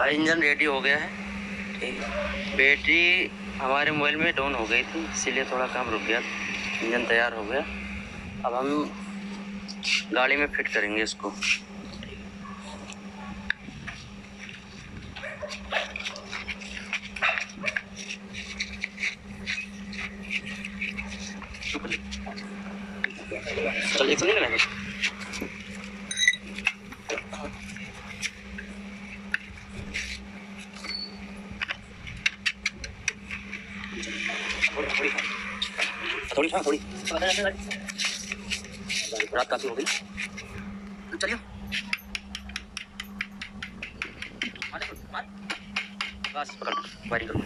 भाई engine ready हो गया है। ठीक है। बैटरी हमारे मोबाइल में डाउन हो गई थी, इसीलिए थोड़ा काम रुक गया। इंजन तैयार हो गया। अब हम गाड़ी में फिट करेंगे इसको। थोड़ी हाँ थोड़ी रात काफ़ी हो गई चलिए बस पकड़ वायरिंग करो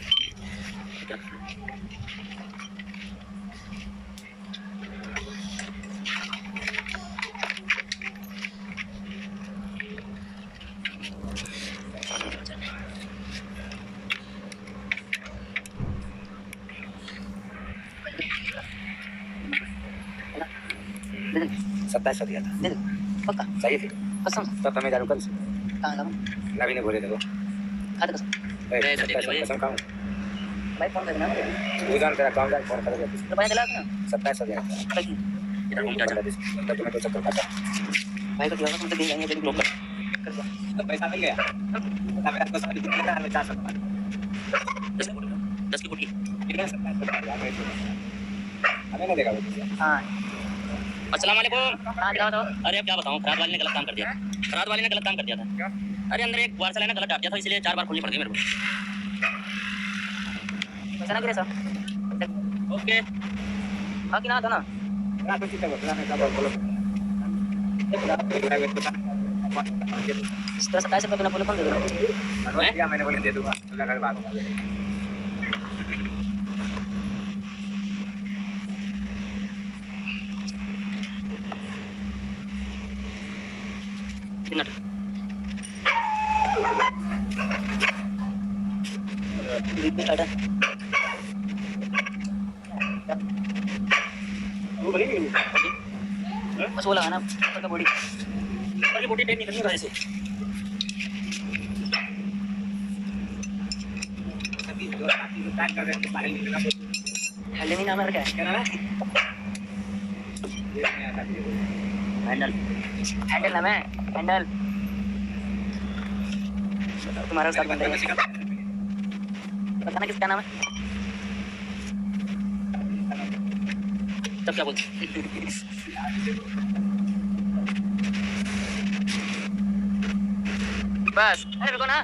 सत्ताईस सौ दिया था। पक्का? सही थी। कसम। तब हमें जानू कल से कहाँ कहाँ नवी ने बोले थे वो। खा कसम। कसम खाऊं। भाई फ़ोन कर देना जान तेरा काम जान फ़ोन कर दे रुपया दिला ना सत्ताईस सौ दिया था। इधर उल्टा जा। तब तुम्हें तो चक्कर खाता। भाई को दिया तुम तो दे जाएँगे तेरी ब्लॉक कर तो पैसा मिल गया। तब मेरा तो सारी कितने हमें चार सौ दस की कुटी दस की नहीं देगा वो हाँ। अस्सलाम वालेकुम तो अरे अब क्या बताऊँ? खराद वाले ने गलत काम कर दिया। खराद वाले ने गलत काम कर दिया था। अरे अंदर एक बार चलाना गलत डाल दिया था इसलिए चार बार खोलनी पड़ गई मेरे को। पैसा ना गिरे सर ओके। हाँ कि ना था ना। ना तो ना मैं बोलो इस तरह सत्ताईस रुपये बोले कौन दे देगा? मैंने बोले दे दूँगा। बोलेंगे बस वो लगाना ऊपर का बॉडी और ये बॉडी टाइट नहीं करनी है हैं निकलना हेल्डी नहीं नाम है क्या? है क्या ना ये नहीं आता हैंडल हैंडल नाम है हैंडल तुम्हारा साथ बंदा है बताना किसका नाम है तब क्या बोलते बस अरे रुको ना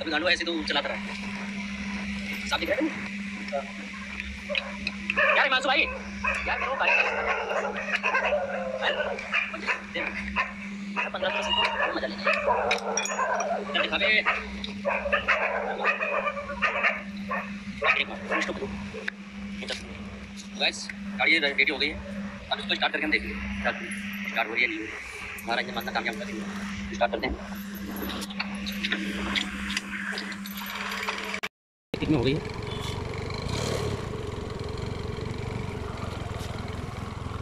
अभी गांडू ऐसे तो चलाता रहा। दिख क्या हिमांशु भाई करो भाई पंद्रह दिखा गाइस गाड़ी रेडी हो गई है। अब इसको स्टार्ट करके हम देखेंगे स्टार्ट हो रही है नहीं। हमारा इंजन मारना कामयाब कर स्टार्ट करते हैं। कितनी हो गई है